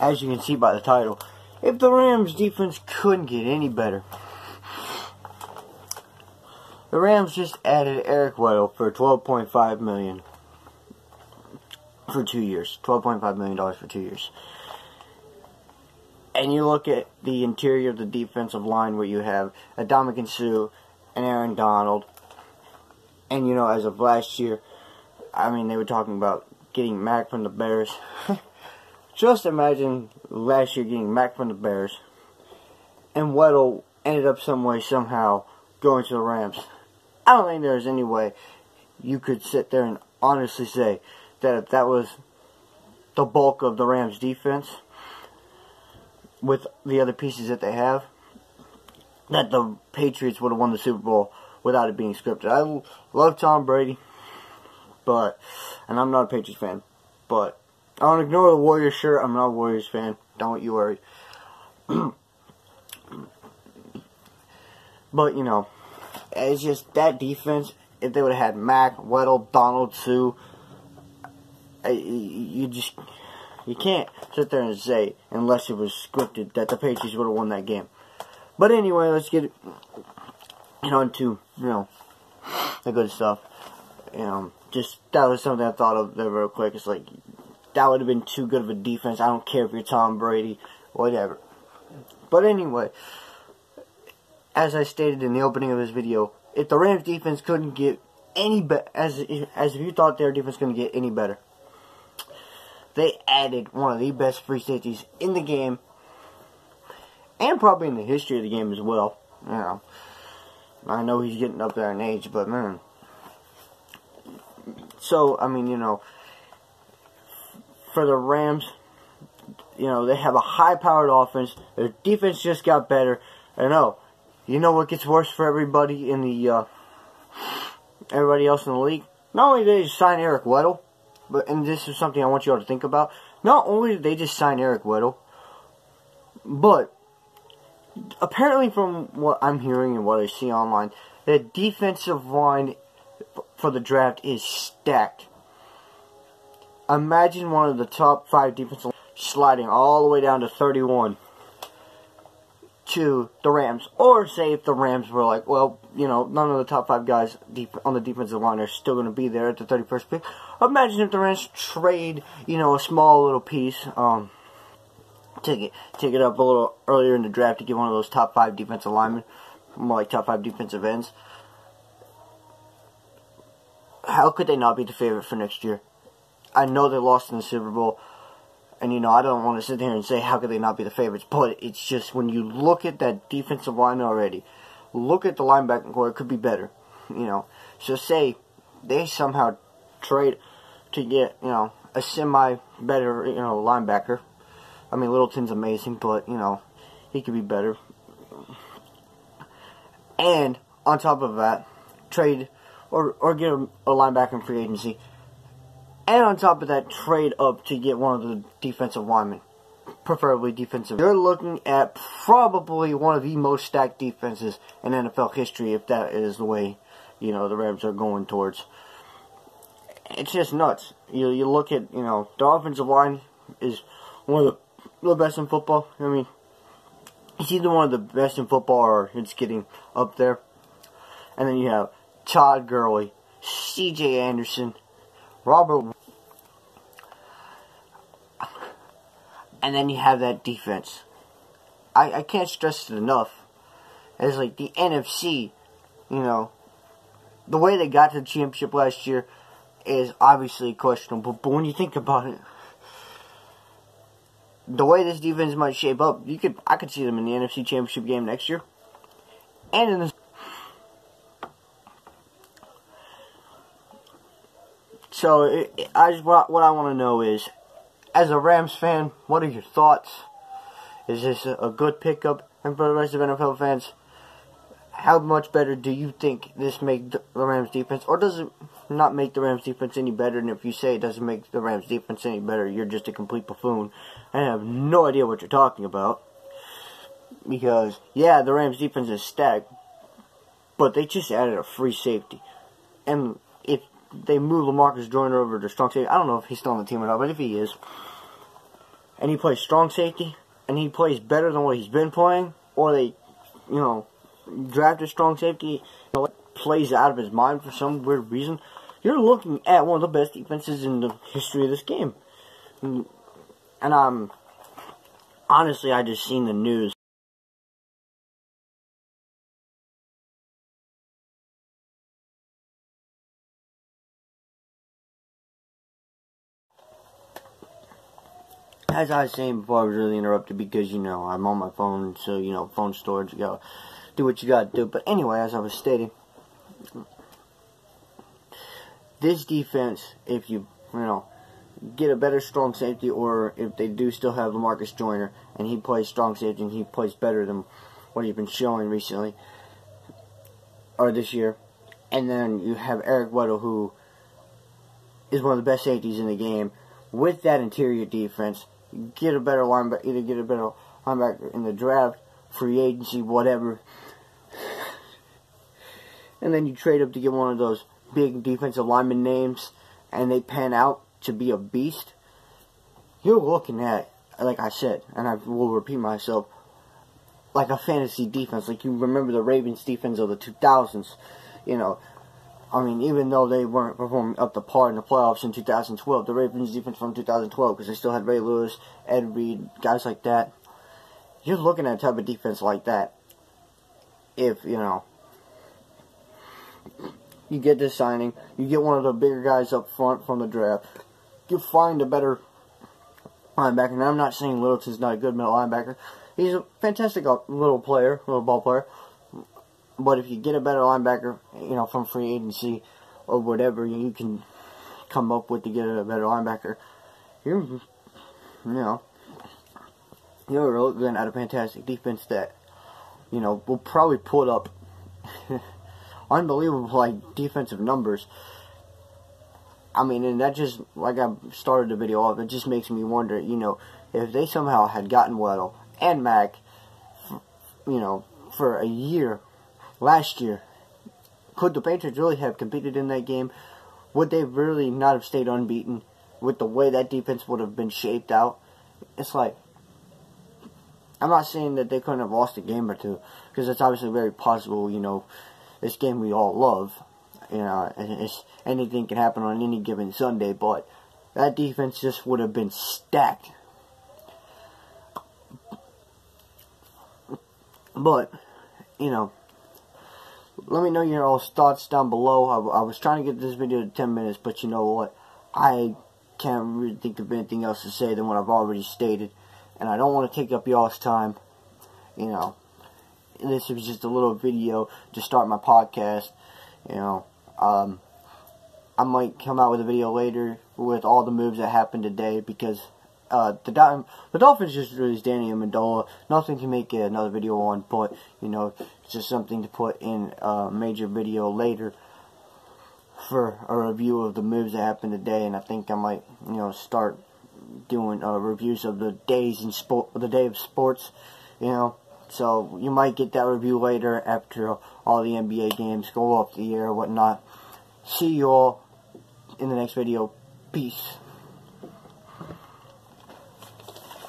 as you can see by the title, if the Rams defense couldn't get any better, the Rams just added Eric Weddle for 12.5 million for two years, 12.5 million dollars for two years. And you look at the interior of the defensive line where you have Ndamukong Suh and Aaron Donald, and you know as of last year, I mean they were talking about getting Mack from the Bears. Just imagine last year getting Mack from the Bears, and Weddle ended up some way somehow going to the Rams. I don't think there's any way you could sit there and honestly say that if that was the bulk of the Rams defense with the other pieces that they have, that the Patriots would have won the Super Bowl without it being scripted. I love Tom Brady, but, and I'm not a Patriots fan, but I don't ignore the Warriors shirt. I'm not a Warriors fan. Don't you worry. but, you know, it's just that defense. If they would have had Mack, Weddle, Donald, Suh, you just you can't sit there and say unless it was scripted that the Patriots would have won that game. But anyway, let's get know into you know the good stuff. You know, just that was something I thought of there real quick. It's like that would have been too good of a defense. I don't care if you're Tom Brady, whatever. But anyway, as I stated in the opening of this video, if the Rams defense couldn't get any better, as as if you thought their defense couldn't get any better, they added one of the best free safeties in the game, and probably in the history of the game as well. You know, I know he's getting up there in age, but man. So I mean, you know, for the Rams, you know they have a high-powered offense. Their defense just got better. I know you know what gets worse for everybody in the uh, everybody else in the league? Not only did they sign Eric Weddle, but and this is something I want you all to think about. Not only did they just sign Eric Weddle, but apparently from what I'm hearing and what I see online, the defensive line for the draft is stacked. Imagine one of the top five defensive sliding all the way down to 31 to the Rams. Or say if the Rams were like, well, you know, none of the top five guys deep on the defensive line are still going to be there at the 31st pick. Imagine if the Rams trade, you know, a small little piece, um, take it, take it up a little earlier in the draft to get one of those top five defensive linemen, more like top five defensive ends. How could they not be the favorite for next year? I know they lost in the Super Bowl. And, you know, I don't want to sit here and say how could they not be the favorites, but it's just when you look at that defensive line already, look at the linebacking corps, it could be better. You know, so say they somehow trade to get, you know, a semi better, you know, linebacker. I mean, Littleton's amazing, but, you know, he could be better. And on top of that, trade or or get a, a linebacker in free agency and on top of that, trade up to get one of the defensive linemen. Preferably defensive. You're looking at probably one of the most stacked defenses in NFL history if that is the way, you know, the Rams are going towards. It's just nuts. You, you look at, you know, the offensive line is one of the, the best in football. I mean, it's either one of the best in football or it's getting up there. And then you have Todd Gurley, C.J. Anderson, Robert and then you have that defense. I, I can't stress it enough. It's like the NFC, you know, the way they got to the championship last year is obviously questionable. But when you think about it, the way this defense might shape up, you could I could see them in the NFC Championship game next year, and in the. So it, I just what, what I want to know is as a Rams fan, what are your thoughts? Is this a good pickup? And for the rest of NFL fans, how much better do you think this make the Rams defense, or does it not make the Rams defense any better? And if you say it doesn't make the Rams defense any better, you're just a complete buffoon. I have no idea what you're talking about. Because yeah, the Rams defense is stacked, but they just added a free safety, and if they move Lamarcus Joyner over to strong safety, I don't know if he's still on the team or not, but if he is, and he plays strong safety, and he plays better than what he's been playing, or they, you know, draft a strong safety, you know, plays out of his mind for some weird reason, you're looking at one of the best defenses in the history of this game. And, and um, honestly, I just seen the news. As I was saying before, I was really interrupted because, you know, I'm on my phone, so, you know, phone storage, you gotta do what you gotta do. But anyway, as I was stating, this defense, if you, you know, get a better strong safety, or if they do still have Lamarcus Joyner, and he plays strong safety, and he plays better than what he's been showing recently, or this year, and then you have Eric Weddle, who is one of the best safeties in the game, with that interior defense, get a better linebacker, either get a better linebacker in the draft, free agency, whatever, and then you trade up to get one of those big defensive lineman names, and they pan out to be a beast, you're looking at, like I said, and I will repeat myself, like a fantasy defense. Like you remember the Ravens defense of the 2000s, you know. I mean, even though they weren't performing up to par in the playoffs in 2012, the Ravens defense from 2012, because they still had Ray Lewis, Ed Reed, guys like that. You're looking at a type of defense like that. If, you know, you get this signing, you get one of the bigger guys up front from the draft, you find a better linebacker. Now, I'm not saying Littleton's not a good middle linebacker. He's a fantastic uh, little player, little ball player. But if you get a better linebacker, you know, from free agency or whatever you can come up with to get a better linebacker, you're, you know, you're looking at a fantastic defense that, you know, will probably put up unbelievable like defensive numbers. I mean, and that just like I started the video off. It just makes me wonder, you know, if they somehow had gotten Weddle and Mack, you know, for a year last year, could the Patriots really have competed in that game? Would they really not have stayed unbeaten with the way that defense would have been shaped out? It's like I'm not saying that they couldn't have lost a game or two, because it's obviously very possible, you know, this game we all love. You know, it's, anything can happen on any given Sunday, but that defense just would have been stacked. But, you know, let me know your all thoughts down below. I, I was trying to get this video to 10 minutes, but you know what? I can't really think of anything else to say than what I've already stated. And I don't want to take up y'all's time. You know, this was just a little video to start my podcast. You know, um, I might come out with a video later with all the moves that happened today because uh, the the Dolphins just released Danny Amendola. Nothing to make another video on, but you know, it's just something to put in a major video later for a review of the moves that happened today. And I think I might, you know, start doing uh, reviews of the days in sport, the day of sports. You know, so you might get that review later after all the NBA games go off the air or whatnot. See you all in the next video. Peace.